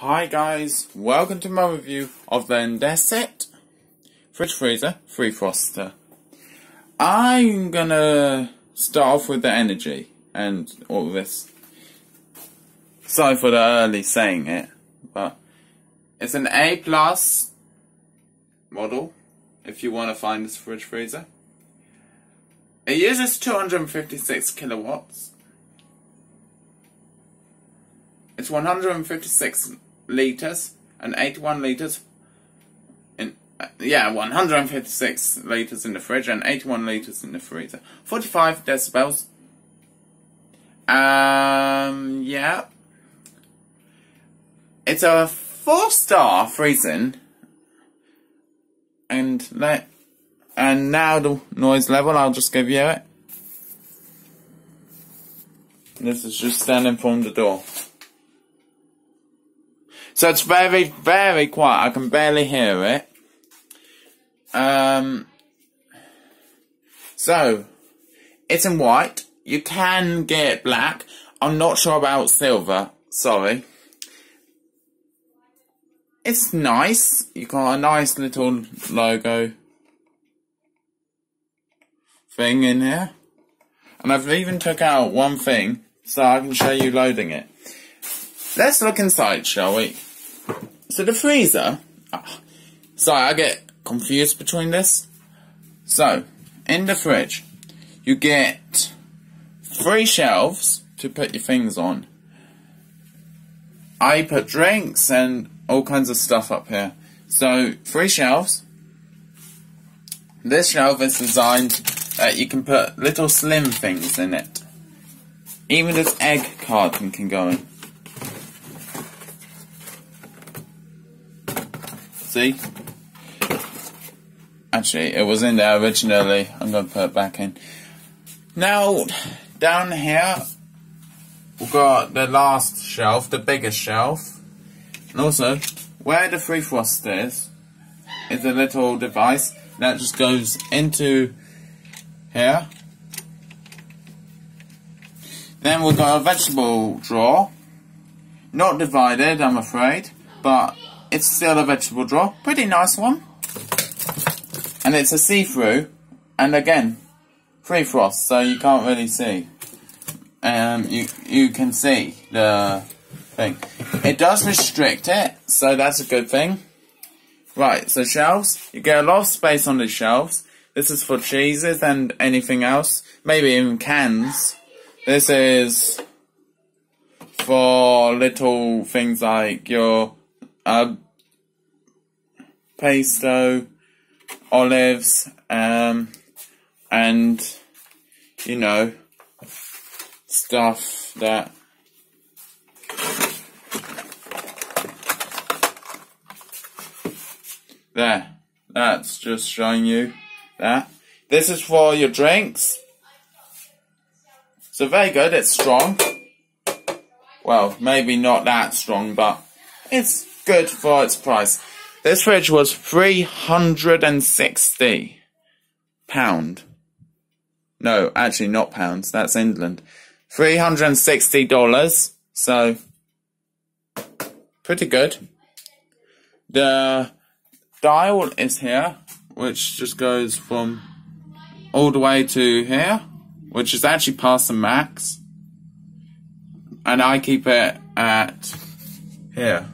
Hi guys, welcome to my review of the Indesit Fridge Freezer Free Froster. I'm gonna start off with the energy and all this. Sorry for the early saying it, but it's an A plus model if you want to find this fridge freezer. It uses 256 kilowatts. It's 156 liters and 81 liters in uh, yeah 156 liters in the fridge and 81 liters in the freezer. 45 decibels. Um yeah. It's a four star freezing. And let and now the noise level I'll just give you it. This is just standing from the door so it's very, very quiet. I can barely hear it. Um, so, it's in white. You can get black. I'm not sure about silver. Sorry. It's nice. You got a nice little logo thing in here. And I've even took out one thing so I can show you loading it. Let's look inside, shall we? So the freezer, oh, sorry, I get confused between this. So, in the fridge, you get three shelves to put your things on. I put drinks and all kinds of stuff up here. So, three shelves. This shelf is designed that you can put little slim things in it. Even this egg carton can go in. Actually, it was in there originally. I'm going to put it back in. Now, down here, we've got the last shelf, the biggest shelf. And also, where the free frost is, is a little device that just goes into here. Then we've got a vegetable drawer. Not divided, I'm afraid, but it's still a vegetable drawer. Pretty nice one. And it's a see-through. And again, free frost, so you can't really see. Um, you, you can see the thing. It does restrict it, so that's a good thing. Right, so shelves. You get a lot of space on the shelves. This is for cheeses and anything else. Maybe even cans. This is for little things like your uh, pesto, olives, um, and you know stuff that there. That's just showing you that. This is for your drinks. So very good. It's strong. Well, maybe not that strong, but it's good for its price. This fridge was 360 pound. No, actually not pounds, that's England. $360, so pretty good. The dial is here, which just goes from all the way to here, which is actually past the max. And I keep it at here.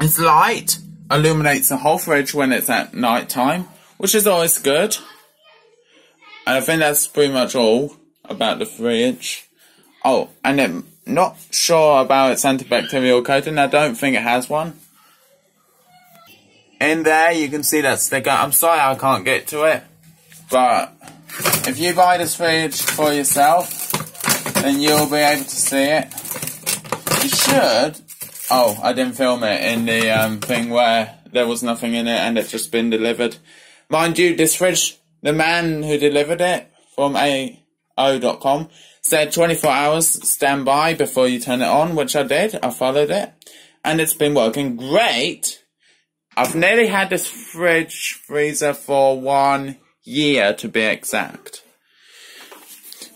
It's light, illuminates the whole fridge when it's at night time, which is always good. And I think that's pretty much all about the fridge. Oh, and I'm not sure about its antibacterial coating. I don't think it has one. In there, you can see that sticker. I'm sorry I can't get to it. But if you buy this fridge for yourself, then you'll be able to see it. You should Oh, I didn't film it in the um, thing where there was nothing in it and it's just been delivered. Mind you, this fridge, the man who delivered it from AO.com said 24 hours standby before you turn it on, which I did. I followed it. And it's been working great. I've nearly had this fridge freezer for one year to be exact.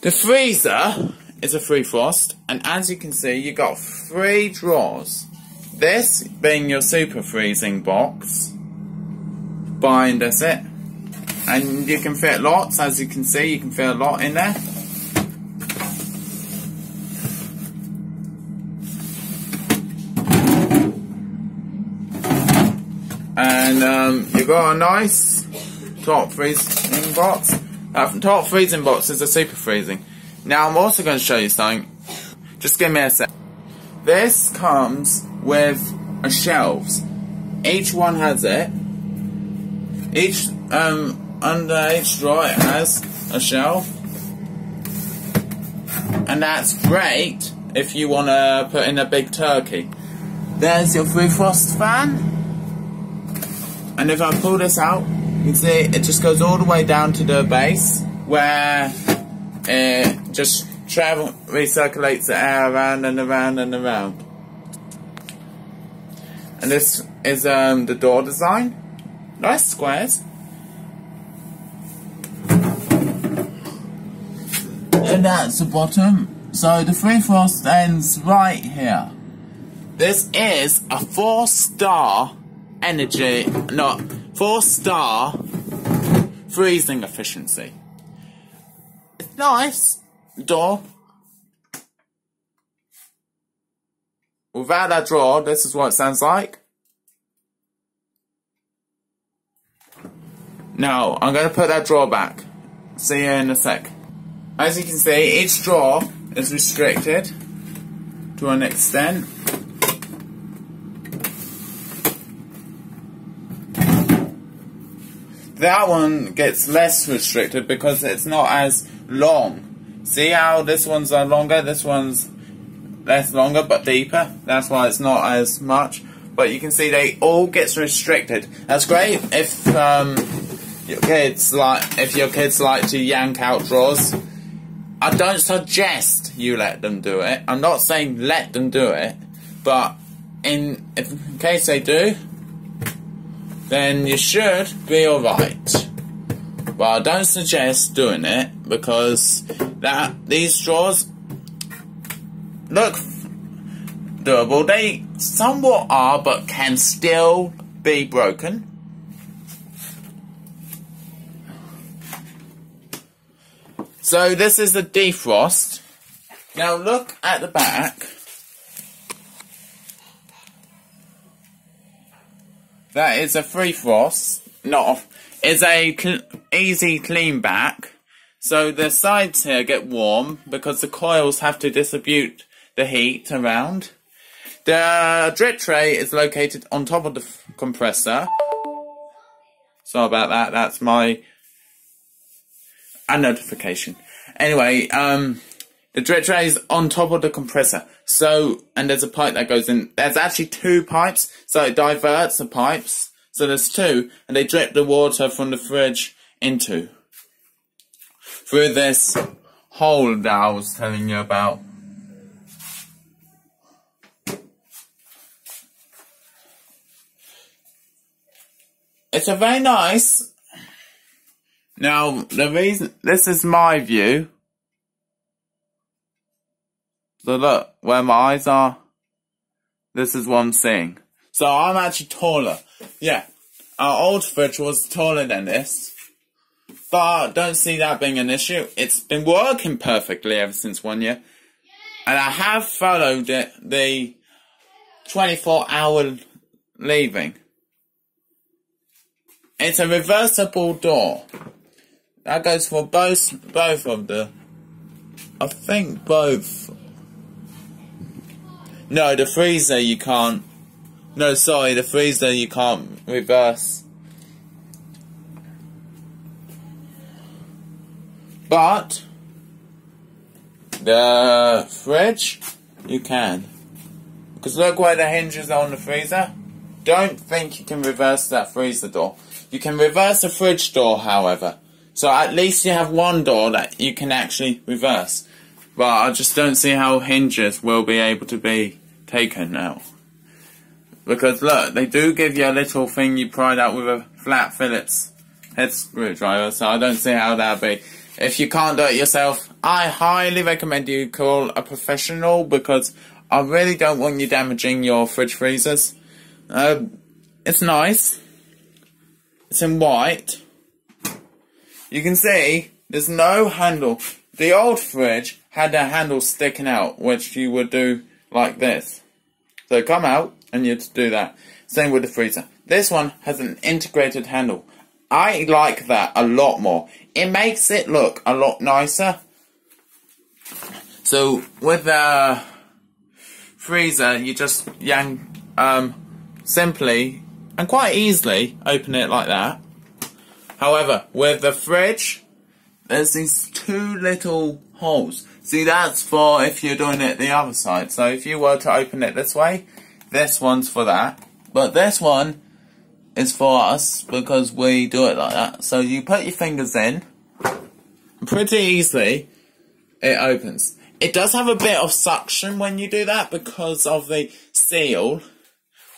The freezer is a free frost, and as you can see, you got three drawers. This being your super freezing box, bind as it, and you can fit lots, as you can see, you can fit a lot in there. And um, you got a nice top freezing box. Uh, top freezing box is a super freezing. Now I'm also going to show you something. Just give me a sec. This comes with a shelves. Each one has it. Each um under each drawer it has a shelf. And that's great if you want to put in a big turkey. There's your free frost fan. And if I pull this out, you can see it just goes all the way down to the base where it just travel recirculates the air around and around and around. And this is um, the door design. Nice squares. And that's the bottom. So the free frost ends right here. This is a four star energy, not four star freezing efficiency. It's nice door. Without that drawer, this is what it sounds like. Now, I'm going to put that drawer back. See you in a sec. As you can see, each drawer is restricted to an extent. That one gets less restricted because it's not as long. See how this one's longer, this one's less longer but deeper. That's why it's not as much. But you can see they all gets restricted. That's great if um, your kids like if your kids like to yank out drawers. I don't suggest you let them do it. I'm not saying let them do it, but in, if, in case they do, then you should be alright. But I don't suggest doing it because that these straws look doable. They somewhat are, but can still be broken. So this is the defrost. Now look at the back. That is a free frost, not is a cl easy clean back. So the sides here get warm because the coils have to distribute the heat around. The drip tray is located on top of the compressor. Sorry about that. That's my a notification. Anyway, um, the drip tray is on top of the compressor. So, and there's a pipe that goes in. There's actually two pipes, so it diverts the pipes. So there's two, and they drip the water from the fridge into. Through this hole that I was telling you about. It's a very nice now, the reason, this is my view. So look, where my eyes are, this is what I'm seeing. So I'm actually taller. Yeah, our old fridge was taller than this. But don't see that being an issue. It's been working perfectly ever since one year. And I have followed it, the 24 hour leaving. It's a reversible door. That goes for both both of the. I think both. No, the freezer you can't. No, sorry, the freezer you can't reverse. But the fridge you can. Because look where the hinges are on the freezer. Don't think you can reverse that freezer door. You can reverse the fridge door, however. So at least you have one door that you can actually reverse. But I just don't see how hinges will be able to be taken now. Because look, they do give you a little thing you pry out with a flat Phillips head screwdriver, so I don't see how that'd be. if you can't do it yourself, I highly recommend you call a professional because I really don't want you damaging your fridge freezers. Uh, it's nice. It's in white. You can see there's no handle. The old fridge had a handle sticking out, which you would do like this. So come out and you'd do that. Same with the freezer. This one has an integrated handle. I like that a lot more. It makes it look a lot nicer. So with the freezer, you just yank, um, simply and quite easily open it like that. However, with the fridge, there's these two little holes. See, that's for if you're doing it the other side. So if you were to open it this way, this one's for that. But this one is for us because we do it like that. So you put your fingers in, pretty easily it opens. It does have a bit of suction when you do that because of the seal,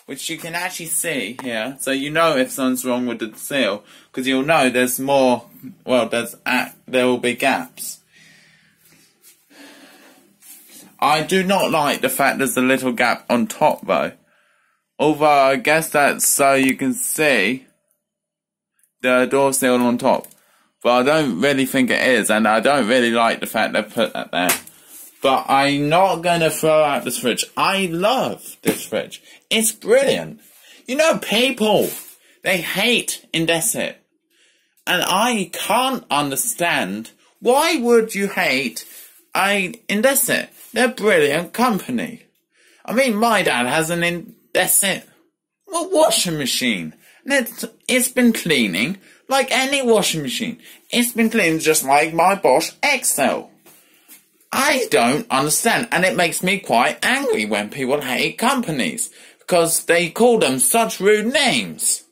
which you can actually see here. So you know if something's wrong with the seal because you'll know there's more. Well, there's uh, there will be gaps. I do not like the fact there's a little gap on top though. Although I guess that's so you can see the door seal on top. But I don't really think it is, and I don't really like the fact they put that there. But I'm not gonna throw out this fridge. I love this fridge. It's brilliant. You know, people, they hate Indesit. And I can't understand why would you hate I Indesit? They're brilliant company. I mean, my dad has an Indesit well, washing machine. And it's, it's been cleaning like any washing machine. It's been cleaned just like my Bosch Excel. I don't understand, and it makes me quite angry when people hate companies because they call them such rude names.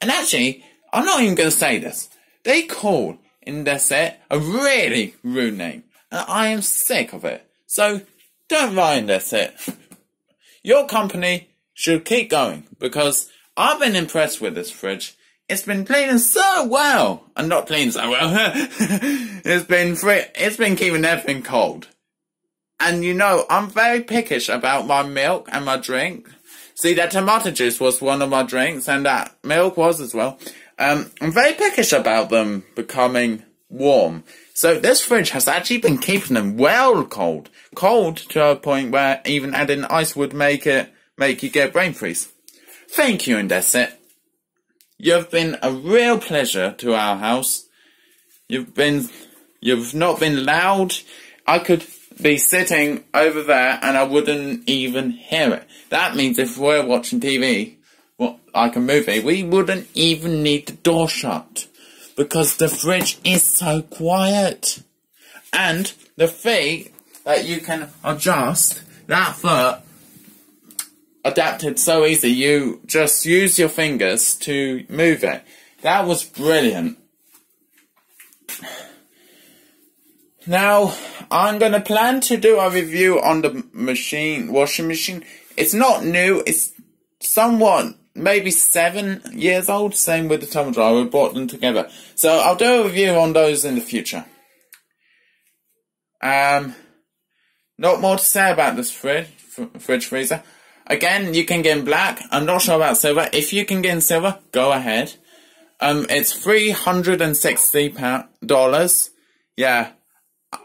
And actually, I'm not even going to say this. They call Indesit a really rude name, and I am sick of it. So don't mind Indesit. Your company should keep going because I've been impressed with this fridge. It's been cleaning so well, and not cleaning so well. it's been free. It's been keeping everything cold. And you know, I'm very pickish about my milk and my drink. See, that tomato juice was one of my drinks, and that milk was as well. Um, I'm very pickish about them becoming warm. So this fridge has actually been keeping them well cold. Cold to a point where even adding ice would make it, make you get brain freeze. Thank you, Indesit. You've been a real pleasure to our house. You've been, you've not been loud. I could be sitting over there and I wouldn't even hear it. That means if we're watching TV, well, like a movie, we wouldn't even need the door shut because the fridge is so quiet. And the feet that you can adjust, that foot adapted so easy. You just use your fingers to move it. That was brilliant. Now, I'm going to plan to do a review on the machine, washing machine. It's not new. It's somewhat, maybe seven years old. Same with the tumble dryer. We bought them together. So I'll do a review on those in the future. Um, not more to say about this fridge, fridge freezer. Again, you can get in black. I'm not sure about silver. If you can get in silver, go ahead. Um, it's three hundred and sixty dollars. Yeah,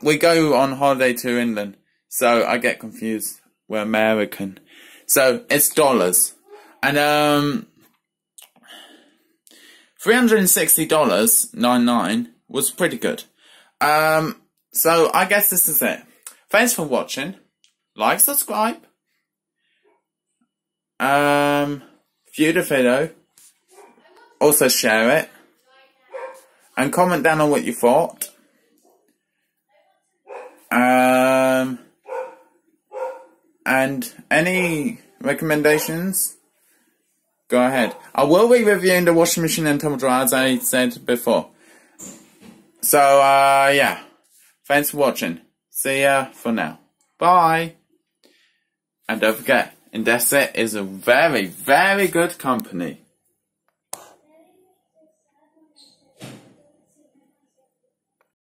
we go on holiday to England, so I get confused. We're American, so it's dollars, and um, three hundred and sixty dollars nine nine was pretty good. Um, so I guess this is it. Thanks for watching. Like, subscribe. Um, view the video. Also share it. And comment down on what you thought. Um, and any recommendations? Go ahead. I will be reviewing the washing machine and tumble dryer as I said before. So, uh, yeah. Thanks for watching. See ya for now. Bye. And don't forget, Indesit is a very, very good company.